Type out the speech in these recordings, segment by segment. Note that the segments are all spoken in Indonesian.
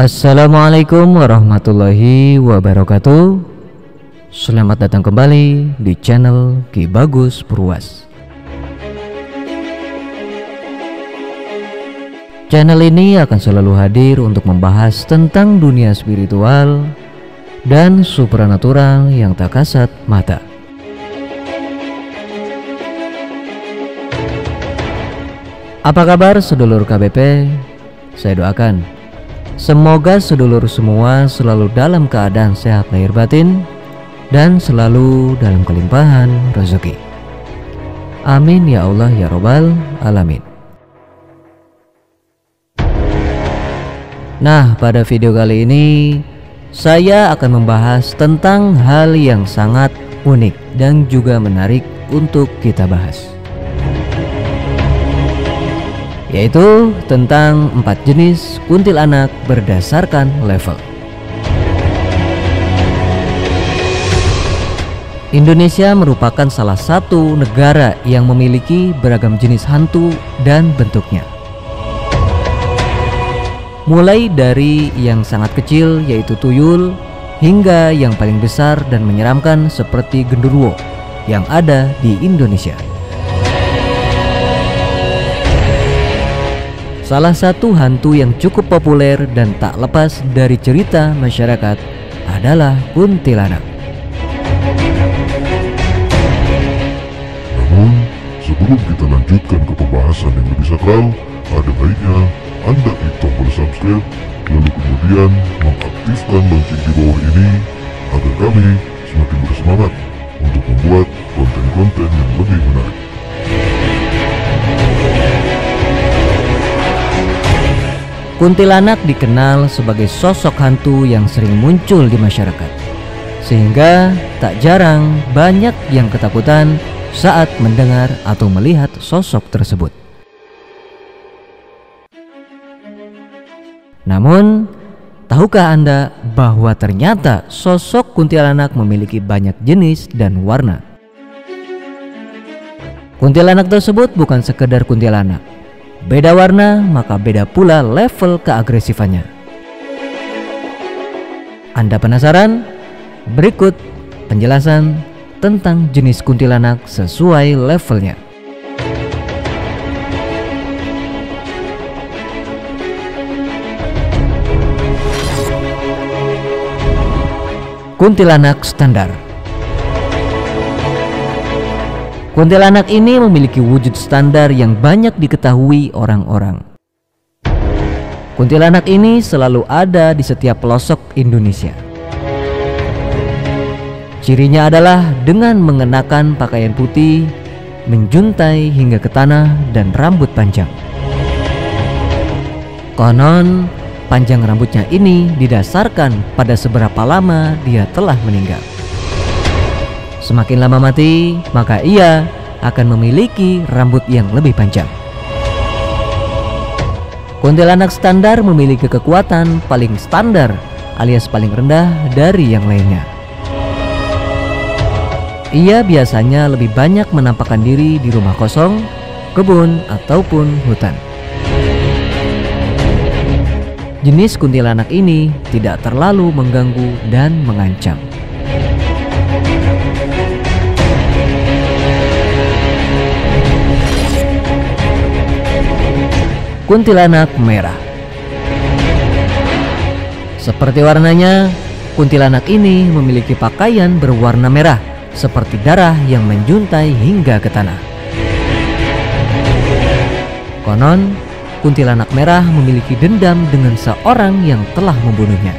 Assalamualaikum warahmatullahi wabarakatuh. Selamat datang kembali di channel Ki Bagus Purwas. Channel ini akan selalu hadir untuk membahas tentang dunia spiritual dan supranatural yang tak kasat mata. Apa kabar sedulur KBP? Saya doakan Semoga sedulur semua selalu dalam keadaan sehat lahir batin dan selalu dalam kelimpahan rezeki. Amin ya Allah ya Robbal Alamin. Nah, pada video kali ini saya akan membahas tentang hal yang sangat unik dan juga menarik untuk kita bahas yaitu tentang empat jenis kuntilanak berdasarkan level. Indonesia merupakan salah satu negara yang memiliki beragam jenis hantu dan bentuknya. Mulai dari yang sangat kecil yaitu tuyul hingga yang paling besar dan menyeramkan seperti genderuwo yang ada di Indonesia. Salah satu hantu yang cukup populer dan tak lepas dari cerita masyarakat adalah kuntilanak. Namun, sebelum kita lanjutkan ke pembahasan yang lebih sakral, ada baiknya Anda klik tombol subscribe, lalu kemudian mengaktifkan lonceng di bawah ini agar kami semakin bersemangat untuk membuat konten-konten yang lebih menarik. Kuntilanak dikenal sebagai sosok hantu yang sering muncul di masyarakat. Sehingga tak jarang banyak yang ketakutan saat mendengar atau melihat sosok tersebut. Namun, tahukah Anda bahwa ternyata sosok kuntilanak memiliki banyak jenis dan warna? Kuntilanak tersebut bukan sekedar kuntilanak, Beda warna, maka beda pula level keagresifannya. Anda penasaran? Berikut penjelasan tentang jenis kuntilanak sesuai levelnya. Kuntilanak standar Kuntilanak ini memiliki wujud standar yang banyak diketahui orang-orang. Kuntilanak ini selalu ada di setiap pelosok Indonesia. Cirinya adalah dengan mengenakan pakaian putih, menjuntai hingga ke tanah dan rambut panjang. Konon, panjang rambutnya ini didasarkan pada seberapa lama dia telah meninggal. Semakin lama mati, maka ia akan memiliki rambut yang lebih panjang. Kuntilanak standar memiliki kekuatan paling standar alias paling rendah dari yang lainnya. Ia biasanya lebih banyak menampakkan diri di rumah kosong, kebun, ataupun hutan. Jenis kuntilanak ini tidak terlalu mengganggu dan mengancam. Kuntilanak merah. Seperti warnanya, kuntilanak ini memiliki pakaian berwarna merah seperti darah yang menjuntai hingga ke tanah. Konon, kuntilanak merah memiliki dendam dengan seorang yang telah membunuhnya.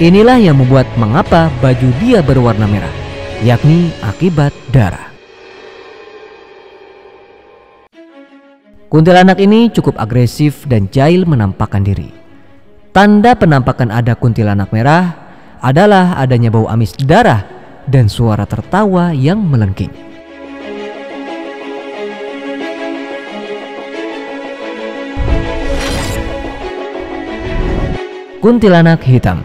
Inilah yang membuat mengapa baju dia berwarna merah, yakni akibat darah. Kuntilanak ini cukup agresif dan jahil menampakkan diri. Tanda penampakan ada kuntilanak merah adalah adanya bau amis darah dan suara tertawa yang melengking. Kuntilanak hitam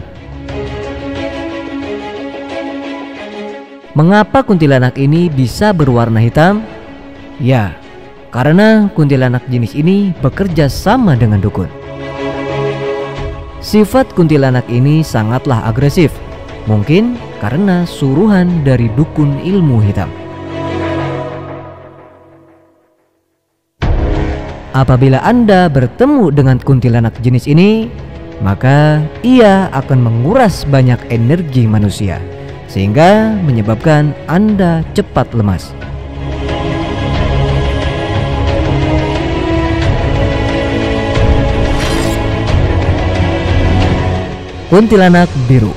Mengapa kuntilanak ini bisa berwarna hitam? Ya, karena kuntilanak jenis ini bekerja sama dengan dukun. Sifat kuntilanak ini sangatlah agresif, mungkin karena suruhan dari dukun ilmu hitam. Apabila Anda bertemu dengan kuntilanak jenis ini, maka ia akan menguras banyak energi manusia, sehingga menyebabkan Anda cepat lemas. Kuntilanak biru.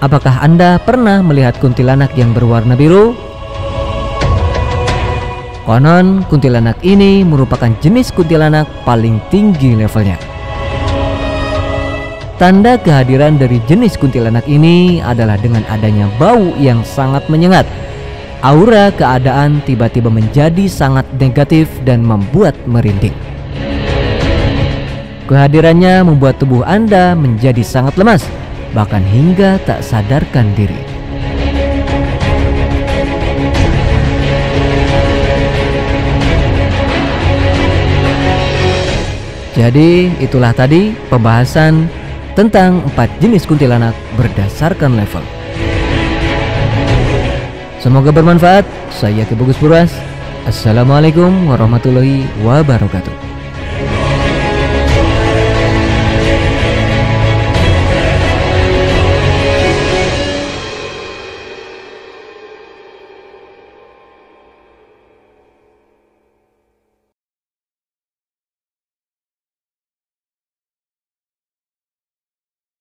Apakah Anda pernah melihat kuntilanak yang berwarna biru? Konon, kuntilanak ini merupakan jenis kuntilanak paling tinggi levelnya. Tanda kehadiran dari jenis kuntilanak ini adalah dengan adanya bau yang sangat menyengat. Aura keadaan tiba-tiba menjadi sangat negatif dan membuat merinding. Kehadirannya membuat tubuh Anda menjadi sangat lemas, bahkan hingga tak sadarkan diri. Jadi itulah tadi pembahasan tentang empat jenis kuntilanak berdasarkan level. Semoga bermanfaat. Saya Kebagus Buras. Assalamualaikum warahmatullahi wabarakatuh.